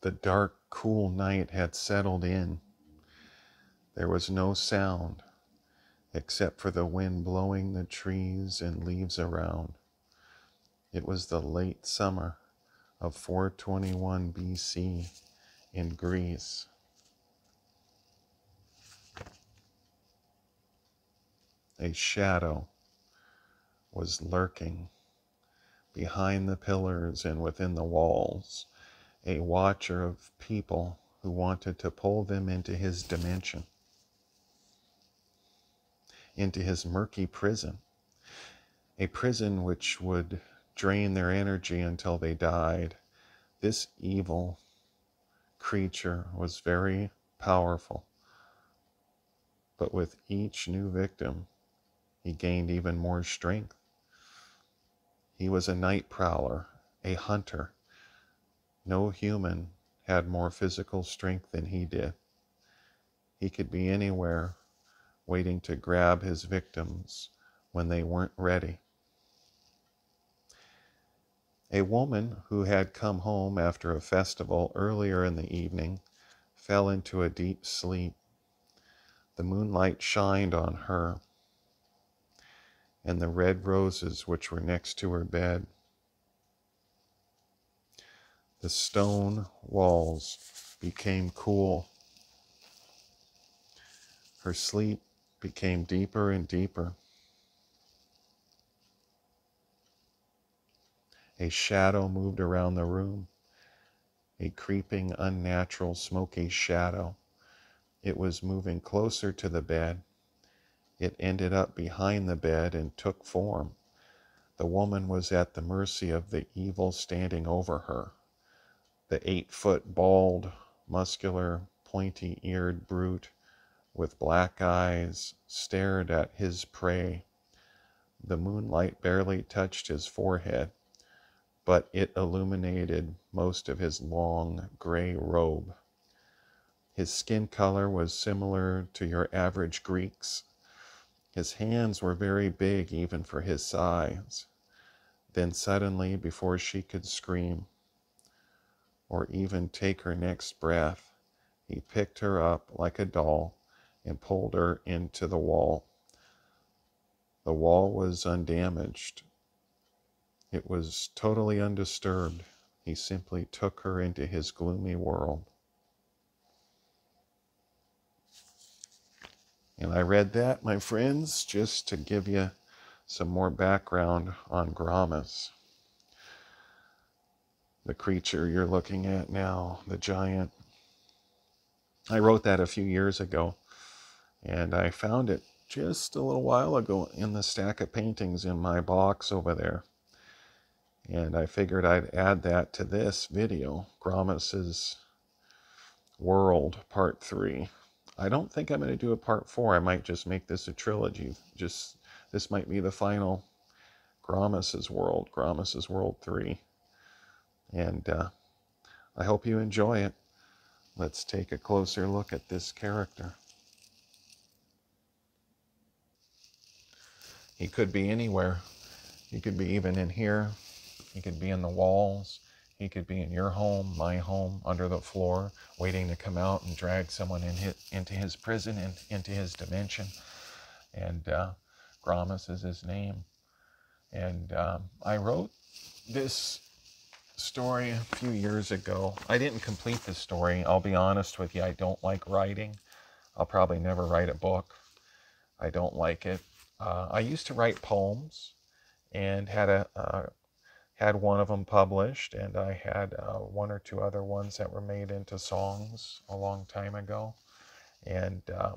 The dark, cool night had settled in. There was no sound except for the wind blowing the trees and leaves around. It was the late summer of 421 BC in Greece. A shadow was lurking behind the pillars and within the walls, a watcher of people who wanted to pull them into his dimension, into his murky prison, a prison which would drain their energy until they died. This evil creature was very powerful, but with each new victim, he gained even more strength. He was a night prowler, a hunter. No human had more physical strength than he did. He could be anywhere waiting to grab his victims when they weren't ready. A woman who had come home after a festival earlier in the evening fell into a deep sleep. The moonlight shined on her and the red roses which were next to her bed. The stone walls became cool. Her sleep became deeper and deeper. A shadow moved around the room, a creeping, unnatural, smoky shadow. It was moving closer to the bed it ended up behind the bed and took form. The woman was at the mercy of the evil standing over her. The eight foot, bald, muscular, pointy eared brute with black eyes stared at his prey. The moonlight barely touched his forehead, but it illuminated most of his long gray robe. His skin color was similar to your average Greek's his hands were very big, even for his size. Then suddenly, before she could scream or even take her next breath, he picked her up like a doll and pulled her into the wall. The wall was undamaged. It was totally undisturbed. He simply took her into his gloomy world. And I read that, my friends, just to give you some more background on Gromus, the creature you're looking at now, the giant. I wrote that a few years ago, and I found it just a little while ago in the stack of paintings in my box over there. And I figured I'd add that to this video, Gromus's World Part 3. I don't think I'm going to do a part four. I might just make this a trilogy. Just this might be the final Gromus's World, Gromus's World 3. And uh, I hope you enjoy it. Let's take a closer look at this character. He could be anywhere. He could be even in here. He could be in the walls. He could be in your home, my home, under the floor, waiting to come out and drag someone in his, into his prison and into his dimension. And uh, is his name. And um, I wrote this story a few years ago. I didn't complete the story. I'll be honest with you. I don't like writing. I'll probably never write a book. I don't like it. Uh, I used to write poems and had a, a had one of them published, and I had uh, one or two other ones that were made into songs a long time ago. And uh,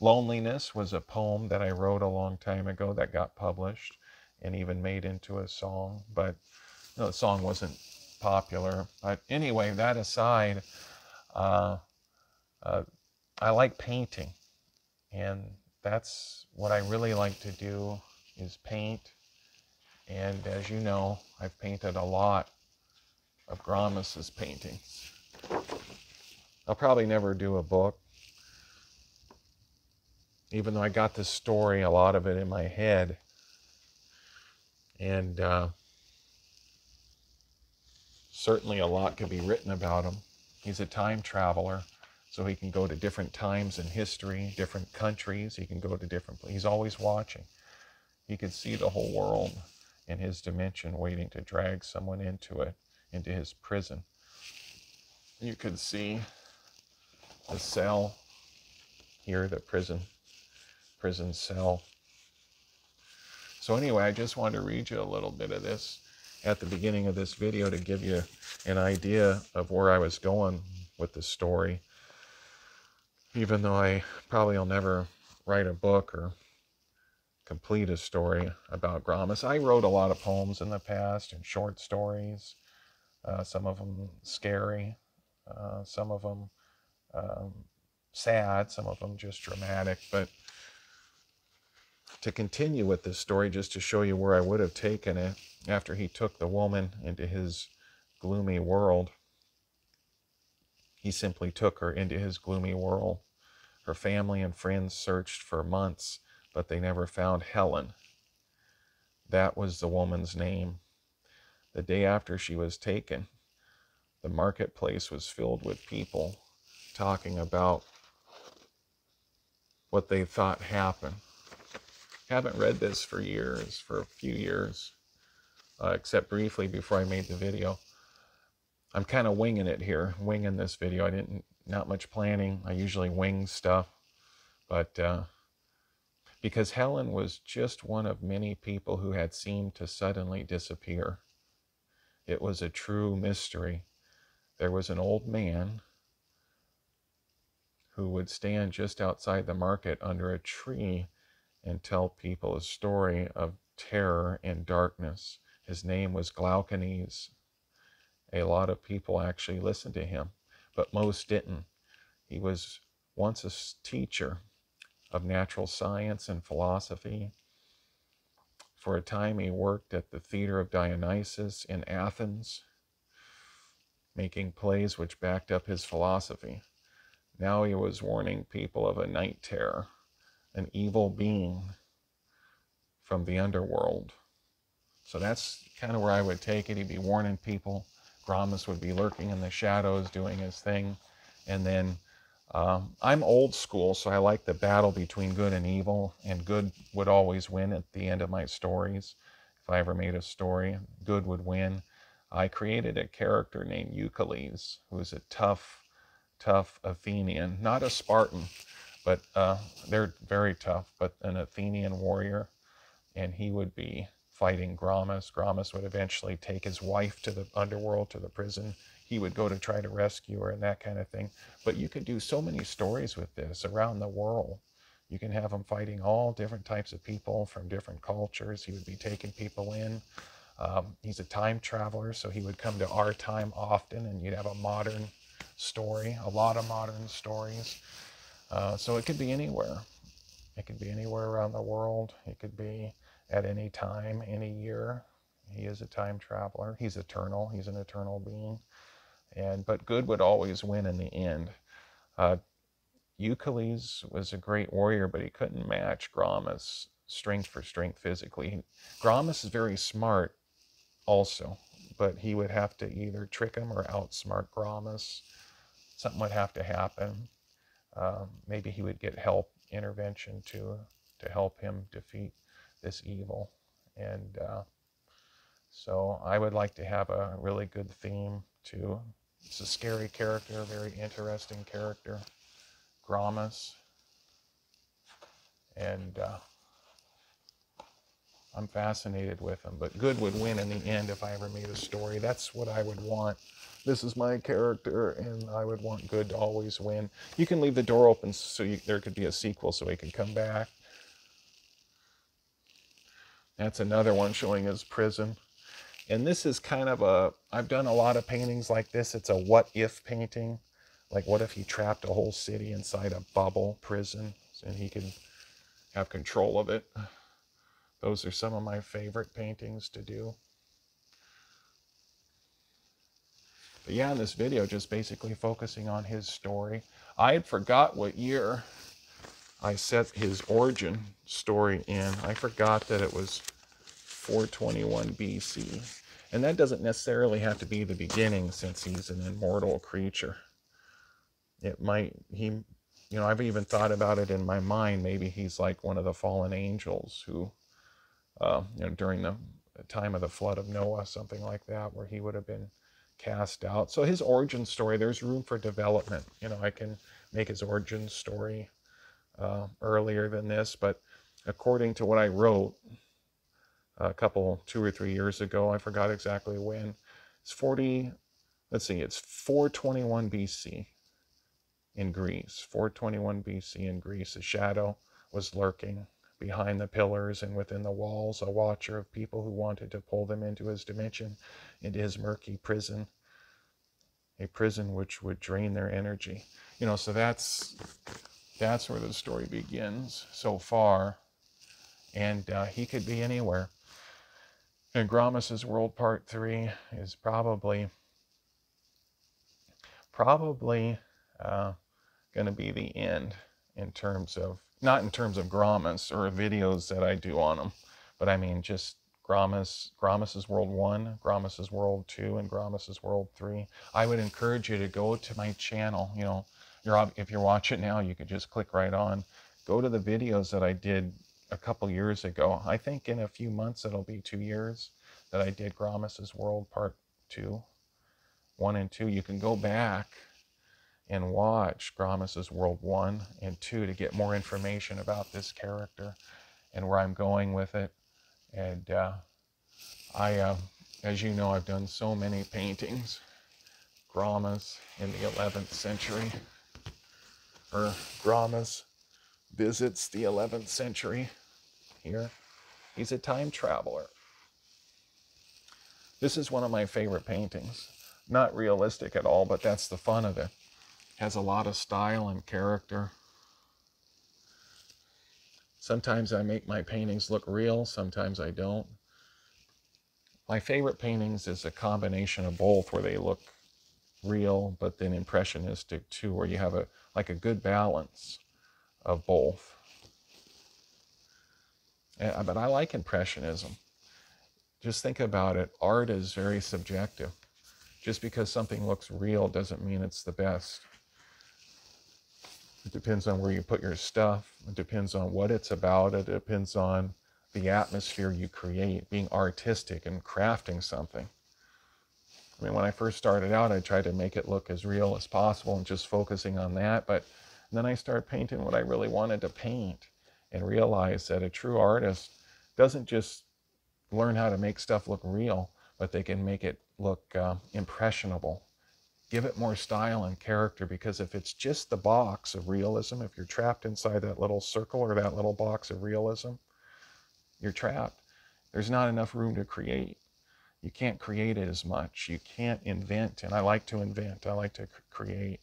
Loneliness was a poem that I wrote a long time ago that got published and even made into a song, but no, the song wasn't popular. But anyway, that aside, uh, uh I like painting, and that's what I really like to do is paint and as you know, I've painted a lot of Gromus's paintings. I'll probably never do a book, even though I got this story, a lot of it in my head. And uh, certainly a lot could be written about him. He's a time traveler, so he can go to different times in history, different countries. He can go to different places. He's always watching. He could see the whole world in his dimension, waiting to drag someone into it, into his prison. You could see the cell here, the prison, prison cell. So anyway, I just wanted to read you a little bit of this at the beginning of this video to give you an idea of where I was going with the story. Even though I probably will never write a book or complete a story about Gromus. I wrote a lot of poems in the past and short stories, uh, some of them scary, uh, some of them um, sad, some of them just dramatic. But to continue with this story, just to show you where I would have taken it after he took the woman into his gloomy world, he simply took her into his gloomy world. Her family and friends searched for months, but they never found Helen. That was the woman's name. The day after she was taken, the marketplace was filled with people talking about what they thought happened. Haven't read this for years, for a few years, uh, except briefly before I made the video. I'm kind of winging it here, winging this video. I didn't, not much planning. I usually wing stuff, but uh, because Helen was just one of many people who had seemed to suddenly disappear. It was a true mystery. There was an old man who would stand just outside the market under a tree and tell people a story of terror and darkness. His name was Glauconies. A lot of people actually listened to him, but most didn't. He was once a teacher of natural science and philosophy. For a time, he worked at the Theater of Dionysus in Athens, making plays which backed up his philosophy. Now he was warning people of a night terror, an evil being from the underworld. So that's kind of where I would take it. He'd be warning people. Gromus would be lurking in the shadows doing his thing. And then um, I'm old school, so I like the battle between good and evil, and good would always win at the end of my stories. If I ever made a story, good would win. I created a character named Eucles, who's a tough, tough Athenian, not a Spartan, but uh, they're very tough, but an Athenian warrior. And he would be fighting Gromus. Gromus would eventually take his wife to the underworld, to the prison. He would go to try to rescue her and that kind of thing. But you could do so many stories with this around the world. You can have him fighting all different types of people from different cultures. He would be taking people in. Um, he's a time traveler, so he would come to our time often, and you'd have a modern story, a lot of modern stories. Uh, so it could be anywhere. It could be anywhere around the world. It could be at any time, any year. He is a time traveler. He's eternal. He's an eternal being. And but good would always win in the end. Uh, Eucles was a great warrior, but he couldn't match Gromus strength for strength physically. Gromus is very smart, also, but he would have to either trick him or outsmart Gromus something would have to happen. Um, maybe he would get help, intervention to to help him defeat this evil. And uh, so I would like to have a really good theme to. It's a scary character, very interesting character, Gromus. And uh, I'm fascinated with him. But good would win in the end if I ever made a story. That's what I would want this is my character, and I would want good to always win. You can leave the door open so you, there could be a sequel so he can come back. That's another one showing his prison. And this is kind of a, I've done a lot of paintings like this. It's a what if painting. Like, what if he trapped a whole city inside a bubble prison and he could have control of it? Those are some of my favorite paintings to do. But yeah, in this video, just basically focusing on his story. I had forgot what year I set his origin story in. I forgot that it was 421 BC. And that doesn't necessarily have to be the beginning since he's an immortal creature. It might, he, you know, I've even thought about it in my mind. Maybe he's like one of the fallen angels who, uh, you know, during the time of the flood of Noah, something like that, where he would have been cast out. So his origin story, there's room for development. You know, I can make his origin story uh, earlier than this, but according to what I wrote, a couple, two or three years ago. I forgot exactly when. It's 40, let's see, it's 421 BC in Greece. 421 BC in Greece. A shadow was lurking behind the pillars and within the walls, a watcher of people who wanted to pull them into his dimension, into his murky prison, a prison which would drain their energy. You know, so that's that's where the story begins so far, and uh, he could be anywhere. And Gromus's World Part 3 is probably probably uh, going to be the end in terms of not in terms of Gromus or videos that I do on them, but I mean just Gromus, Gromus's World 1, Gromus's World 2, and Gromus's World 3. I would encourage you to go to my channel. You know, you're if you're watching now, you could just click right on. Go to the videos that I did a couple years ago. I think in a few months it'll be two years that I did Gromus's World Part 2, 1 and 2. You can go back and watch Gromus's World 1 and 2 to get more information about this character and where I'm going with it. And uh, I, uh, as you know, I've done so many paintings. Gromus in the 11th century, or Gromus visits the 11th century here. He's a time traveler. This is one of my favorite paintings. Not realistic at all, but that's the fun of it. Has a lot of style and character. Sometimes I make my paintings look real, sometimes I don't. My favorite paintings is a combination of both where they look real but then impressionistic too, where you have a like a good balance of both. Eh, uh, but I like impressionism. Just think about it. Art is very subjective. Just because something looks real doesn't mean it's the best. It depends on where you put your stuff. It depends on what it's about. It depends on the atmosphere you create, being artistic and crafting something. I mean, when I first started out, I tried to make it look as real as possible and just focusing on that. But then I started painting what I really wanted to paint and realized that a true artist doesn't just learn how to make stuff look real, but they can make it look uh, impressionable. Give it more style and character because if it's just the box of realism, if you're trapped inside that little circle or that little box of realism, you're trapped. There's not enough room to create. You can't create it as much. You can't invent. And I like to invent, I like to create.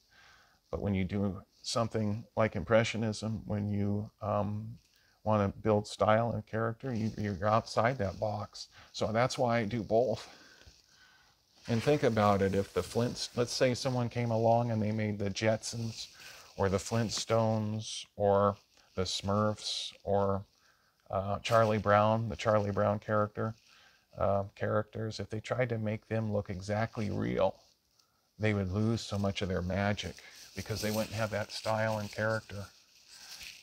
But when you do something like Impressionism, when you um, want to build style and character, you, you're outside that box. So that's why I do both. And think about it if the Flints, let's say someone came along and they made the Jetsons or the Flintstones or the Smurfs or uh, Charlie Brown, the Charlie Brown character, uh, characters, if they tried to make them look exactly real, they would lose so much of their magic because they wouldn't have that style and character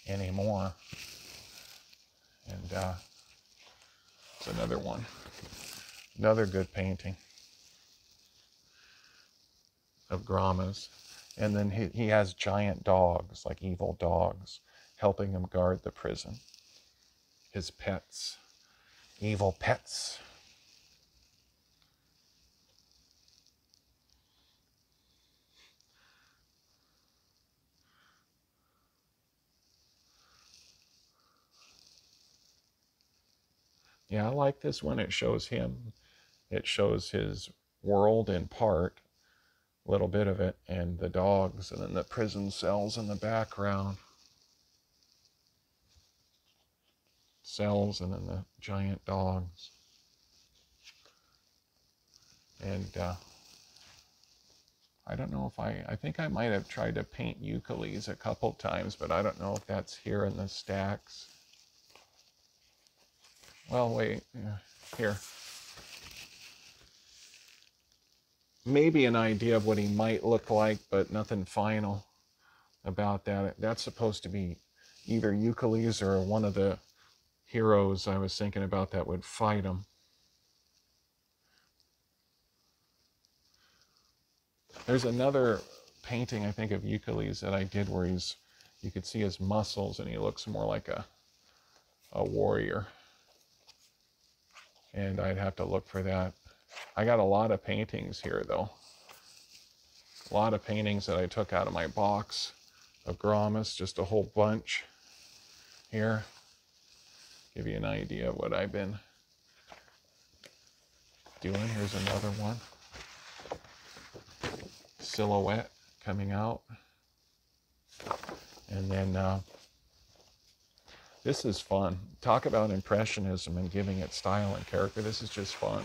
anymore. And uh, it's another one. Another good painting of Gromus. And then he, he has giant dogs, like evil dogs, helping him guard the prison. His pets, evil pets. Yeah, I like this one. It shows him, it shows his world in part, little bit of it, and the dogs, and then the prison cells in the background. Cells, and then the giant dogs. And uh, I don't know if I, I think I might have tried to paint Euclid a couple times, but I don't know if that's here in the stacks. Well, wait, here. Maybe an idea of what he might look like, but nothing final about that. That's supposed to be either Euclides or one of the heroes I was thinking about that would fight him. There's another painting, I think, of Euclides that I did where he's, you could see his muscles and he looks more like a, a warrior. And I'd have to look for that. I got a lot of paintings here, though. A lot of paintings that I took out of my box of Gromus, just a whole bunch here. Give you an idea of what I've been doing. Here's another one. Silhouette coming out. And then uh, this is fun. Talk about Impressionism and giving it style and character. This is just fun.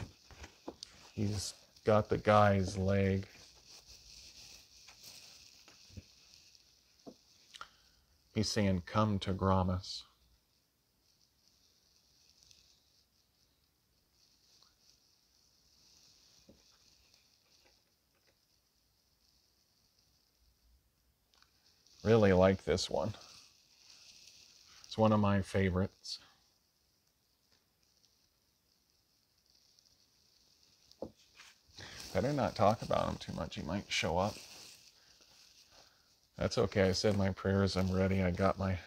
He's got the guy's leg. He's saying, Come to Gromus. Really like this one. It's one of my favorites. Better not talk about him too much. He might show up. That's okay. I said my prayers. I'm ready. I got my.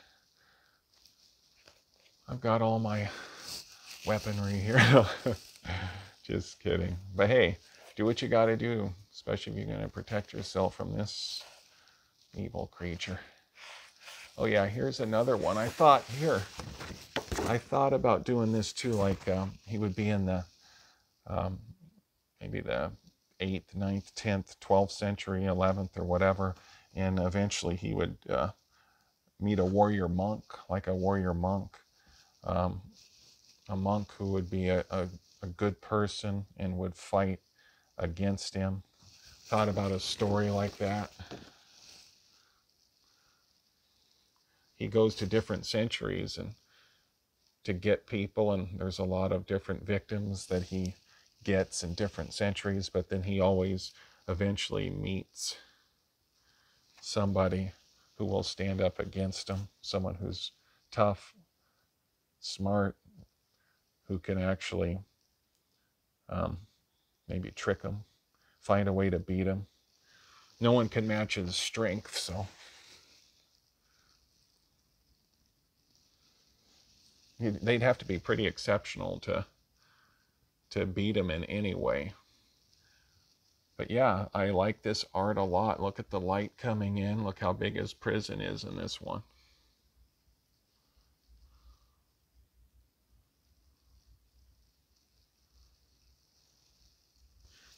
I've got all my weaponry here. Just kidding. But hey, do what you got to do, especially if you're going to protect yourself from this evil creature. Oh yeah, here's another one. I thought here, I thought about doing this too. Like um, he would be in the um, maybe the eighth, 9th, tenth, twelfth century, eleventh, or whatever, and eventually he would uh, meet a warrior monk, like a warrior monk, um, a monk who would be a, a, a good person and would fight against him. Thought about a story like that. he goes to different centuries and to get people and there's a lot of different victims that he gets in different centuries but then he always eventually meets somebody who will stand up against him someone who's tough smart who can actually um, maybe trick him find a way to beat him. No one can match his strength so. They'd have to be pretty exceptional to to beat him in any way. But yeah, I like this art a lot. Look at the light coming in. Look how big his prison is in this one.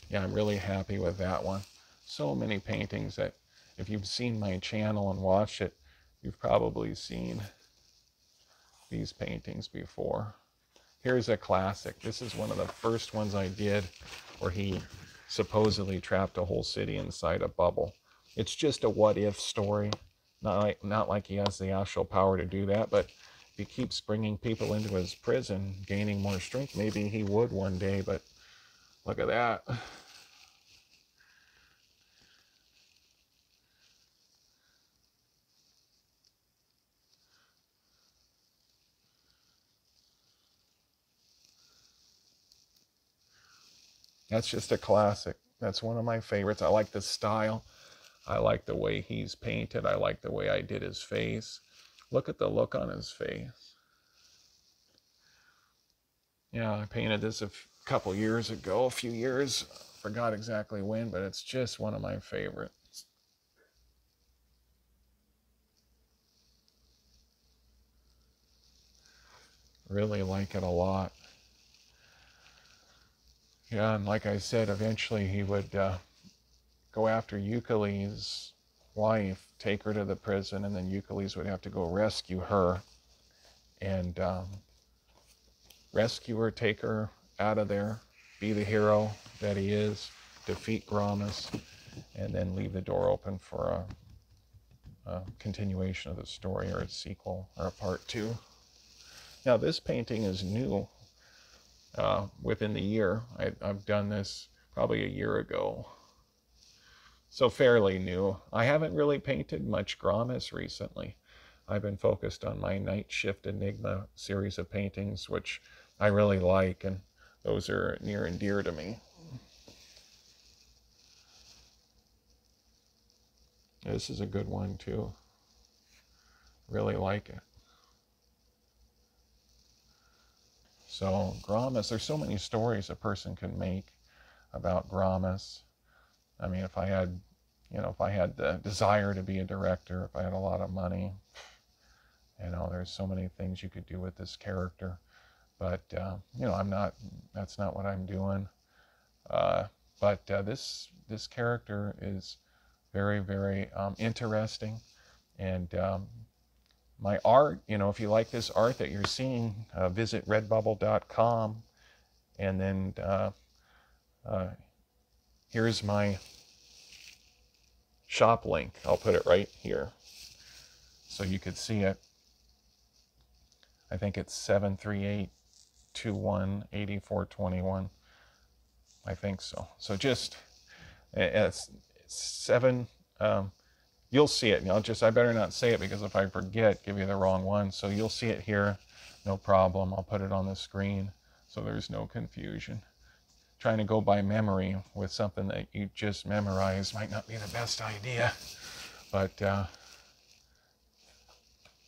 Yeah, I'm really happy with that one. So many paintings that if you've seen my channel and watched it, you've probably seen these paintings before. Here's a classic. This is one of the first ones I did where he supposedly trapped a whole city inside a bubble. It's just a what if story. Not like, not like he has the actual power to do that, but if he keeps bringing people into his prison, gaining more strength, maybe he would one day, but look at that. That's just a classic. That's one of my favorites. I like the style. I like the way he's painted. I like the way I did his face. Look at the look on his face. Yeah, I painted this a couple years ago, a few years. Forgot exactly when, but it's just one of my favorites. Really like it a lot. Yeah, and like I said, eventually he would uh, go after Euclides' wife, take her to the prison, and then Euclides would have to go rescue her and um, rescue her, take her out of there, be the hero that he is, defeat Gromus, and then leave the door open for a, a continuation of the story or a sequel or a part two. Now, this painting is new uh, within the year. I, have done this probably a year ago. so fairly new. I haven't really painted much Gromus recently. I've been focused on my Night Shift Enigma series of paintings, which I really like, and those are near and dear to me. This is a good one too. Really like it. So Gromus, there's so many stories a person can make about Gromus. I mean, if I had, you know, if I had the desire to be a director, if I had a lot of money, you know, there's so many things you could do with this character. But, uh, you know, I'm not, that's not what I'm doing. Uh, but uh, this, this character is very, very um, interesting. And um, my art, you know, if you like this art that you're seeing, uh, visit redbubble.com. And then uh, uh, here's my shop link. I'll put it right here so you could see it. I think it's 738 8421. I think so. So just it's seven. Um, you'll see it. I'll just I better not say it because if I forget, give you the wrong one. So you'll see it here, no problem. I'll put it on the screen so there's no confusion. Trying to go by memory with something that you just memorized might not be the best idea, but uh,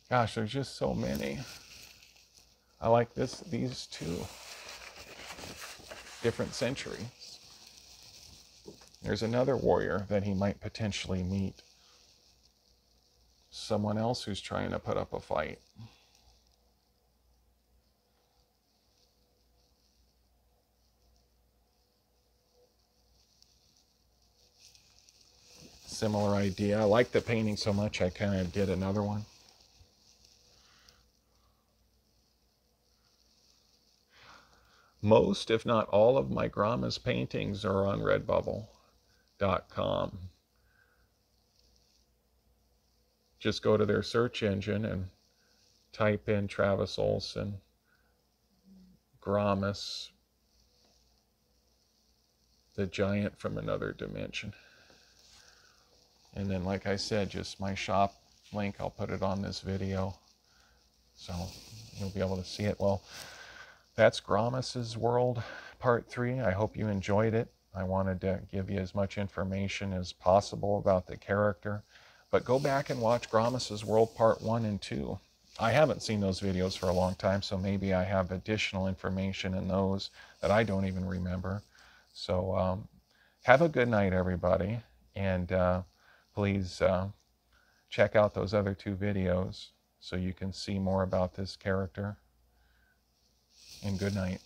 gosh, there's just so many. I like this these two different centuries. There's another warrior that he might potentially meet. Someone else who's trying to put up a fight. Similar idea. I like the painting so much I kind of did another one. Most, if not all, of my Gromus paintings are on redbubble.com. Just go to their search engine and type in Travis Olson, Gromus, the giant from another dimension. And then, like I said, just my shop link, I'll put it on this video. So you'll be able to see it. Well, that's Gromus's World Part 3. I hope you enjoyed it. I wanted to give you as much information as possible about the character. But go back and watch Gromus's World Part 1 and 2. I haven't seen those videos for a long time, so maybe I have additional information in those that I don't even remember. So um, have a good night, everybody. And uh, please uh, check out those other two videos so you can see more about this character and good night.